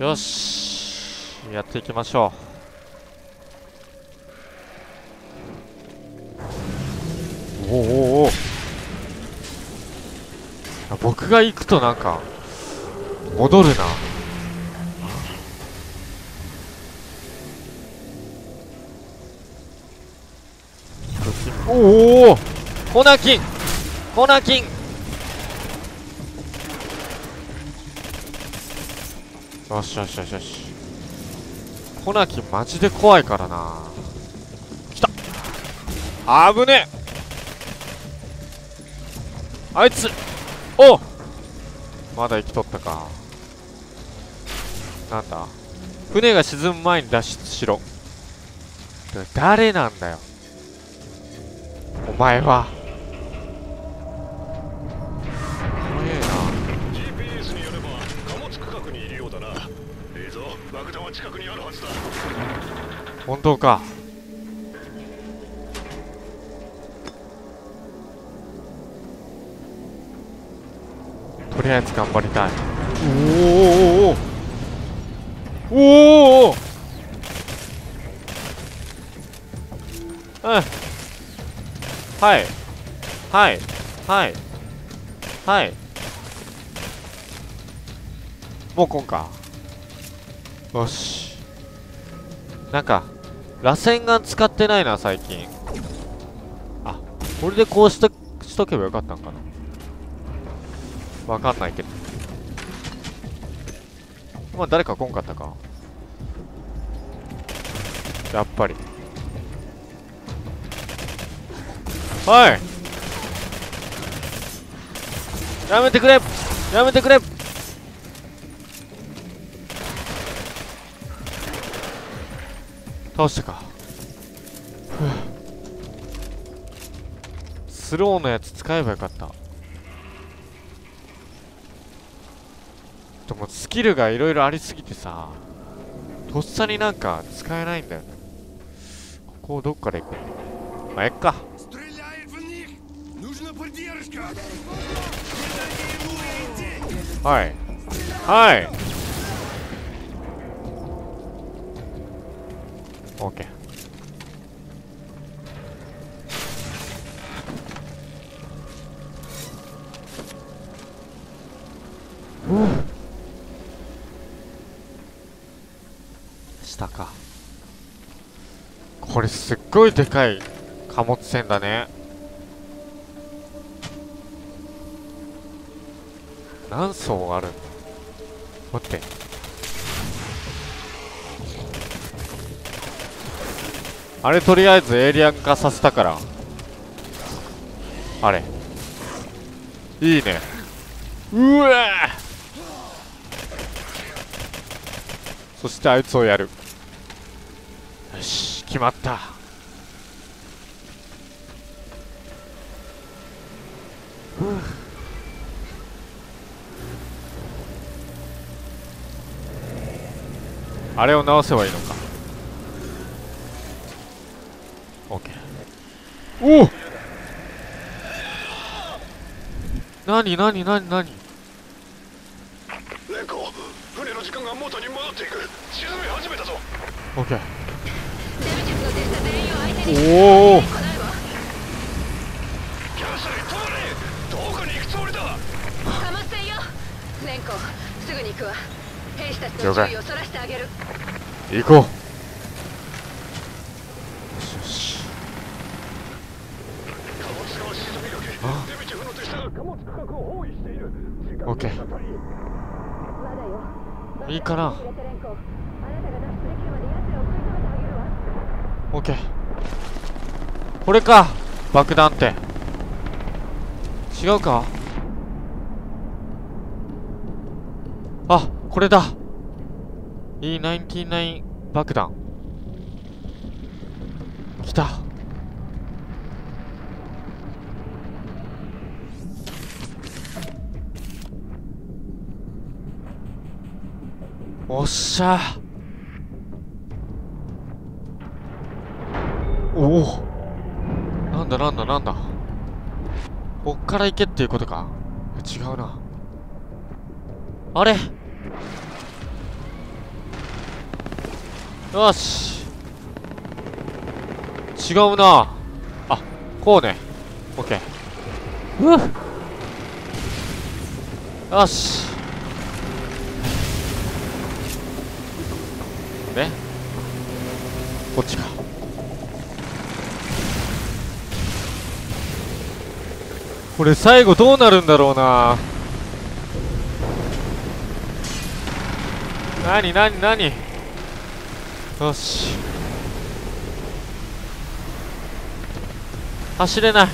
よし。やっていきましょう。おおおお僕が行くとなんか戻るな。おおコナキン。コナキン。よしよしよしよし。コーナーキマジで怖いからな。来た。あぶねえ。あいつ。おまだ生きとったか。なんだ。船が沈む前に脱出しろ。誰なんだよ。お前は。本当か。とりあえず頑張りたい。おおおおおおうんはいはいはいはいもうこんかよしなんか螺旋丸使ってないな最近。あこれでこうしとしとけばよかったんかな。わかんないけど。まあ誰か来んかったか。やっぱり。はい！やめてくれ！やめてくれ！倒したか。スローのやつ使えばよかった。でもスキルがいろいろありすぎてさとっさになんか使えないんだよね。ここをどっから行くまあ、えっか。はい。はい。オッケー下かこれすっごいでかい貨物船だね。何層ある？んだ待って。あれとりあえずエイリアン化させたから。あれ。いいね。うわ！そしてあいつをやる。よし決まった。あれを直せばいいのか。おおなになになになに船の時間が元に戻っていく。沈み始めたぞ。オッケー。おおキャンセル止まれ。どこに行くつもりだ。かませんよ。すぐに行くわ。兵士たちの注意をそらしてあげる。行こうよしよし貨物が沈みかけあデビチフの手下が貨物区画を包囲している時間オッケーがかかりまだよいいからを食い止めてあげるわオッケー。これか。爆弾って違うか？あこれだ。E99 爆弾。来た。おっしゃ。おお。なんだなんだなんだ。こっから行けっていうことか。違うな。あれ。よし。違うな。あこうね。オッケー。うっ。よし。でこっちか。これ最後どうなるんだろうな。なになになによし。走れない。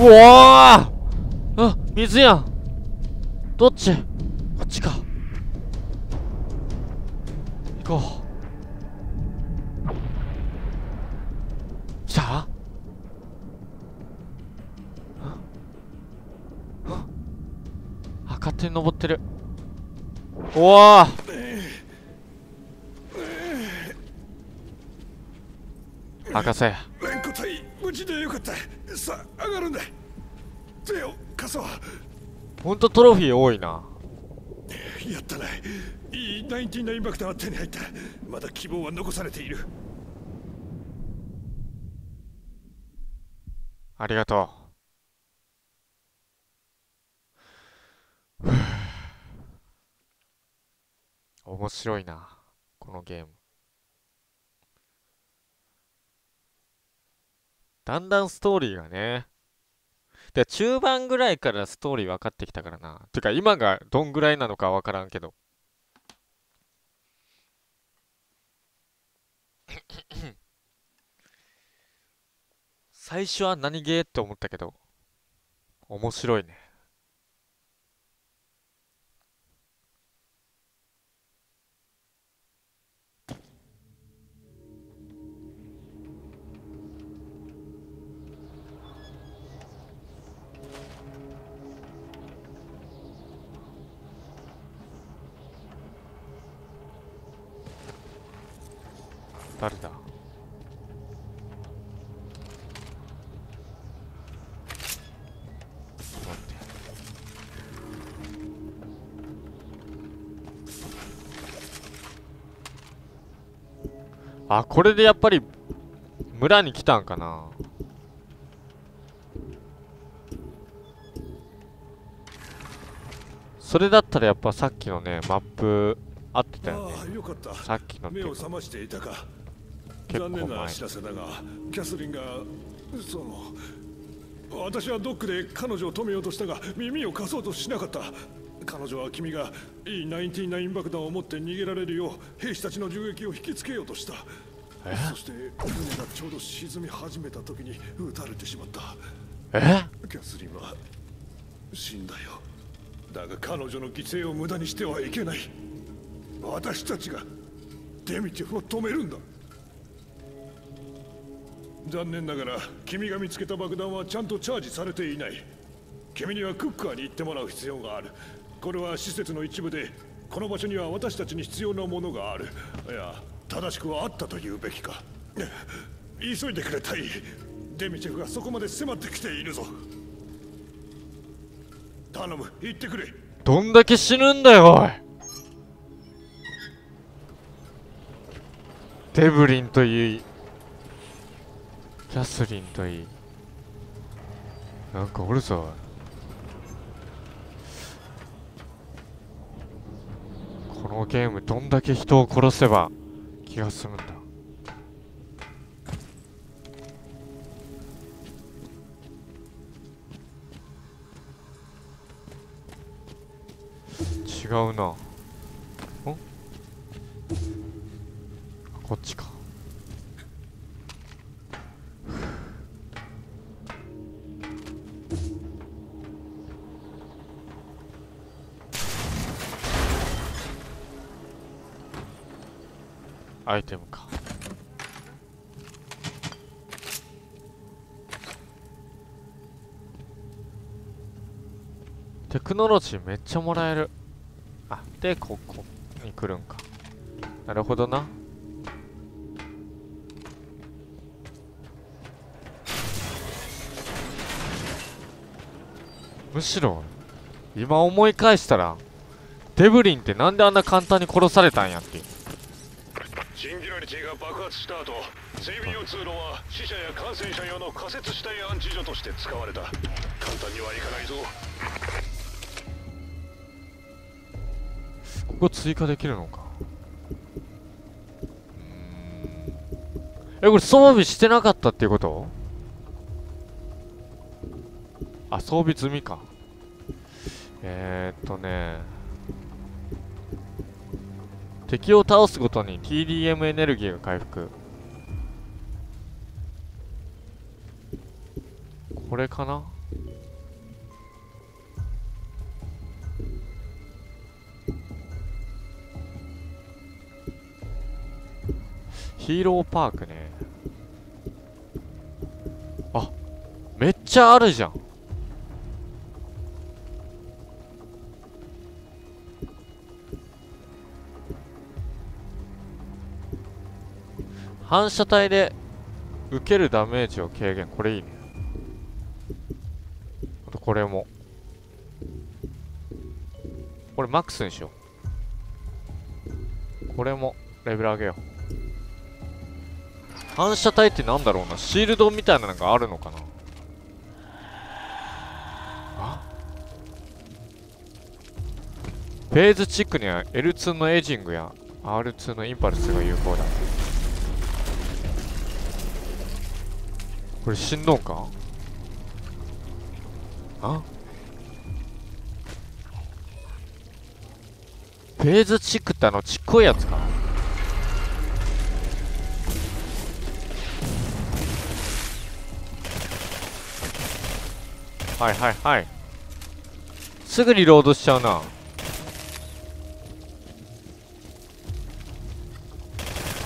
うわー。あ水やん。どっち？こっちか。行こう。来た？あ？あ？勝手に登ってる。おお博士。連呼隊無事でよかった。さあ上がるんだ。手を貸そう。ほんとトロフィー多いな。やったな。いい99爆弾は手に入った。まだ希望は残されている。ありがとう。面白いなこのゲーム。だんだんストーリーがねで中盤ぐらいからストーリー分かってきたからな。てか今がどんぐらいなのか分からんけど。最初は何ゲーって思ったけど面白いね。誰だ？あこれでやっぱり村に来たんかな？それだったらやっぱさっきのねマップ合ってたよね。さっきの目を覚ましていたか残念な前知らせだがキャスリンがその私はドックで彼女を止めようとしたが耳を貸そうとしなかった。彼女は君が E99 爆弾を持って逃げられるよう兵士たちの銃撃を引きつけようとした。え？そして船がちょうど沈み始めた時に撃たれてしまった。え？キャスリンは死んだよ。だが彼女の犠牲を無駄にしてはいけない。私たちがデミティフを止めるんだ残念ながら君が見つけた爆弾はちゃんとチャージされていない。君にはクッカーに行ってもらう必要がある。これは施設の一部でこの場所には私たちに必要なものがある。いや正しくはあったと言うべきか。急いでくれたいデミチェフがそこまで迫ってきているぞ。頼む行ってくれ。どんだけ死ぬんだよおい。デブリンといいキャスリンといいなんかおるぞこのゲームどんだけ人を殺せば気が済むんだ違うな。ん？こっちか。アイテムか。テクノロジーめっちゃもらえる。あ、で、ここに来るんか。なるほどな。むしろ、今思い返したら、デブリンってなんであんな簡単に殺されたんやっていうシンギュラリティが爆発した後整備用通路は死者や感染者用の仮設死体安置所として使われた。簡単にはいかないぞ。ここ追加できるのか。えこれ装備してなかったっていうこと？あ装備済みか。えー、っとね。敵を倒すごとに TDM エネルギーが回復。これかな？ヒーローパークね。あめっちゃあるじゃん。反射体で受けるダメージを軽減。これいいね。あとこれも。これマックスにしよう。これもレベル上げよう。反射体ってなんだろうな。シールドみたいなのがあるのかな。あ？フェーズチックには L2 のエイジングや R2 のインパルスが有効だ。これ死んどんか？あ？フェーズチックってあのちっこいやつか？はいはいはい。すぐリロードしちゃうな。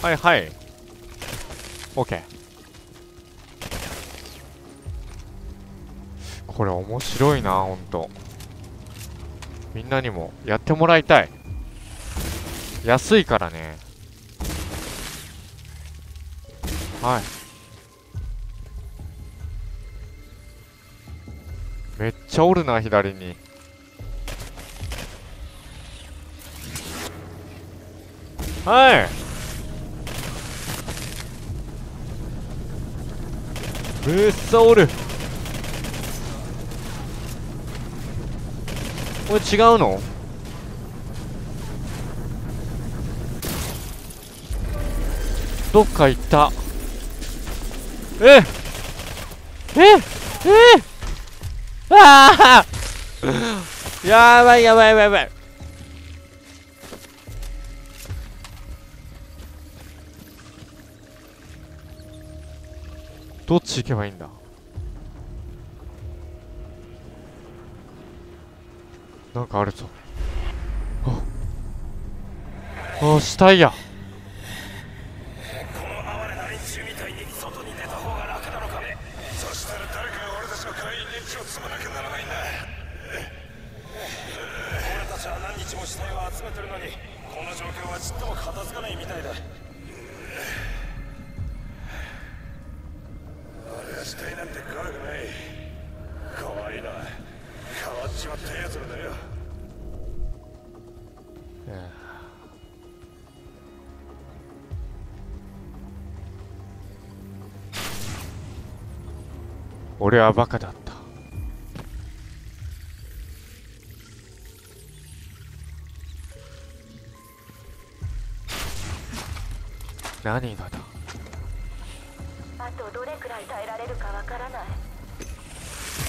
はいはい。オこれ面白いなほんと。みんなにもやってもらいたい。安いからね。はい。めっちゃおるな左に。はい。めっちゃおる。これ違うの？どっか行った。え？っえ？え？えああ やばいやばいやばいやばい。どっち行けばいいんだ？なんかあるぞ。あ。あ死体や。ちも死体を集めてるのにこの状況はちっとも片付かないみたいだ。俺はバカだった。何がだ？あとどれくらい耐えられるかわからない。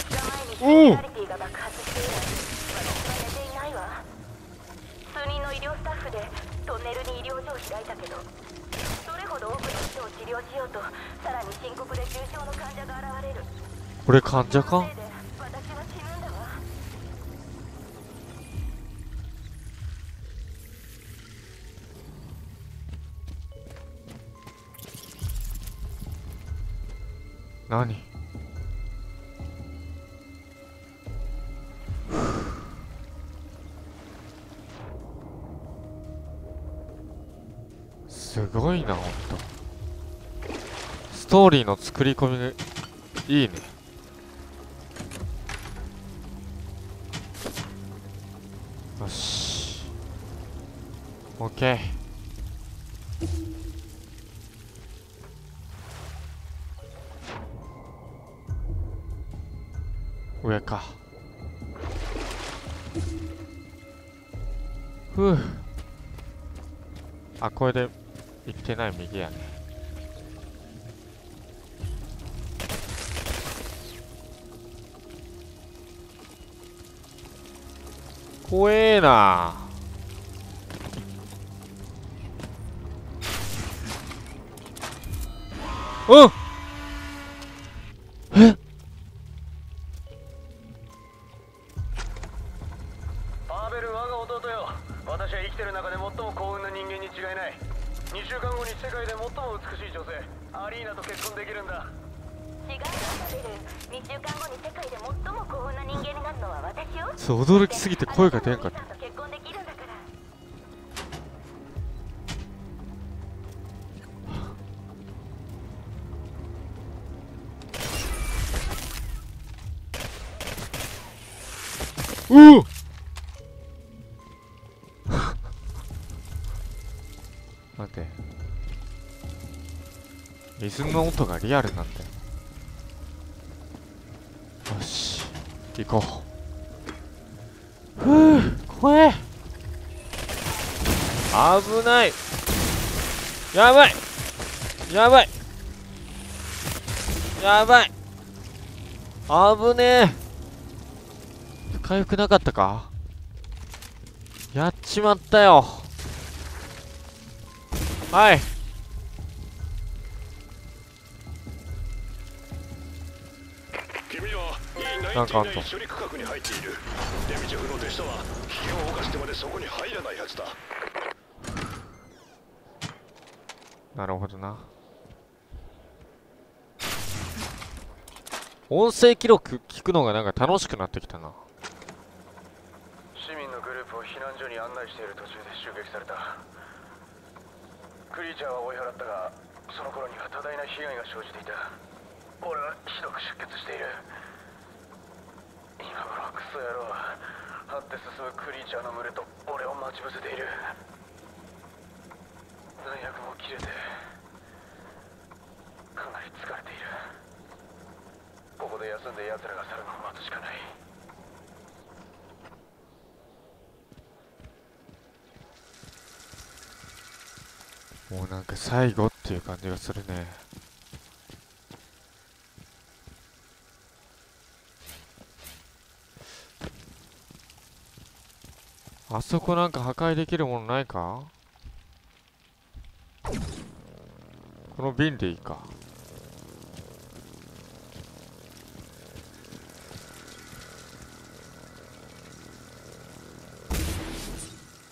2日前にシンギュラリティが爆発して以来私は寝ていないわ。数人の医療スタッフでトンネルに医療所を開いたけどどれほど多くの人を治療しようとさらに深刻で重症の患者が現れるこれ患者か？そのせいで私は死ぬんだわ何？すごいなほんと。ストーリーの作り込みいいね。オッケー上か。ふう。あこれで行ってない右やね。怖えな。あうん。え？パーベル我が弟よ。私は生きてる中で最も幸運な人間に違いない。2週間後に世界で最も美しい女性アリーナと結婚できるんだ。違うよパベル2週間後に世界で最も幸運な人間になるのは私よ。そう驚きすぎて声が出んかったう。お待って。水の音がリアルなんだよよし。行こう。ふう怖え危ない。やばい。やばい。やばい。危ねえ回復なかったか？やっちまったよ。はい。なんかあった。E99 処理区画に入っている。デミジェフの手下は危険を冒してまでそこに入らないはずだ。なるほどな。音声記録聞くのがなんか楽しくなってきたな市民のグループを避している途中で襲撃された。クリーチャーは追い払ったがその頃には多大な被害が生じていた。俺はひどく出血している。今頃クソ野郎は張って進むクリーチャーの群れと俺を待ち伏せている。弾薬も切れてかなり疲れている。ここで休んで奴らが去るのを待つしかない。もうなんか最後っていう感じがするね。あそこなんか破壊できるものないか？この瓶でいいか。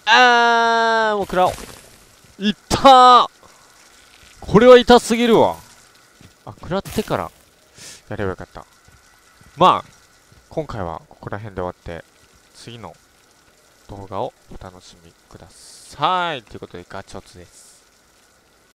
あーもう食らおう。いったこれは痛すぎるわ。あ食らってから。やればよかった。まあ今回はここら辺で終わって次の動画をお楽しみください。ということでガチョツです。